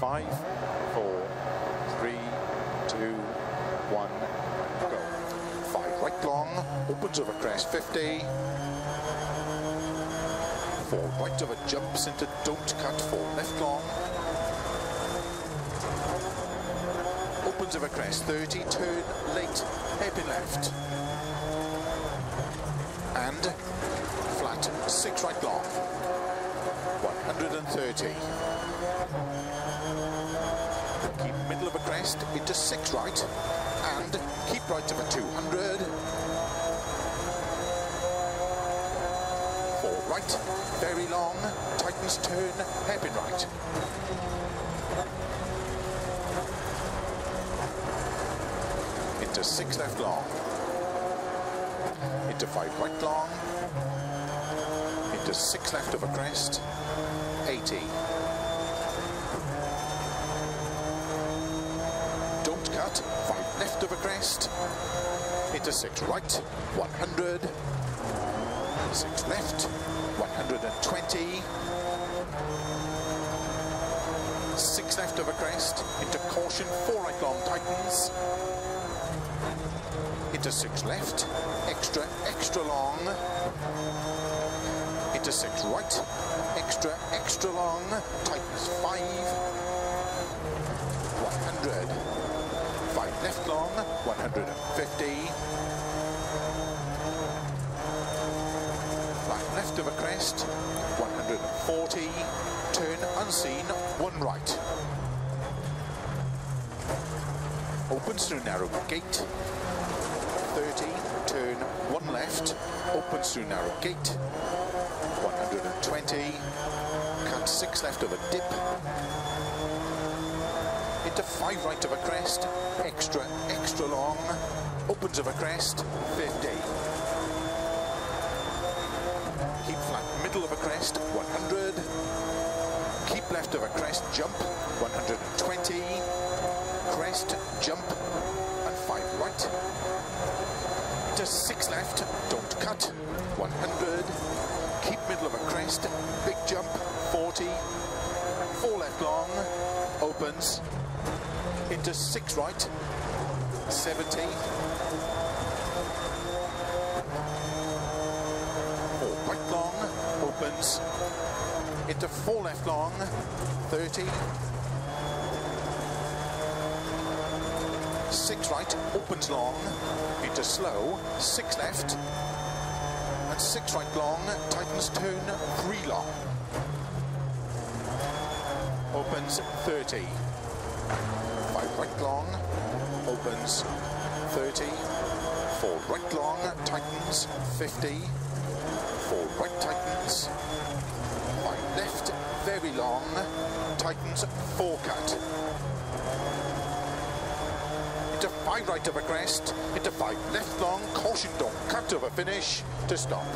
Five, four, three, two, one, go. Five right long, opens over crest 50. Four right over jumps into don't cut, four left long. Opens over crest 30, turn late, hairpin left. And flat, six right long. 130. Keep middle of a crest into six right and keep right of a 200. Four right, very long, tightens turn, hairpin right. Into six left long. Into five right long. Into six left of a crest. 80. Don't cut, five left of a crest. Into six right, 100. Six left, 120. Six left of a crest, into caution, four right long tightens. Into six left, extra, extra long. Into six right, extra, extra long, tightens five. 100. Five left long, 150. Five left of a crest, 140. Turn unseen, one right. Opens through narrow gate. 30, turn one left. Opens through narrow gate. 120. Cut six left of a dip. Into five right of a crest. Extra, extra long. Opens of a crest. 50. Keep flat middle of a crest. 100. Keep left of a crest. Jump. 120. Crest. Jump. And five right. Into six left. Don't cut. 100 keep middle of a crest, big jump, 40, four left long, opens, into six right, 70, four right long, opens, into four left long, 30, six right, opens long, into slow, six left, and six right long, tightens turn, three long. Opens 30. Five right long, opens 30. Four right long, tightens 50. Four right tightens. Five left, very long, tightens four cut. Into five right of a crest, into five left long, caution don't cut a finish to stop.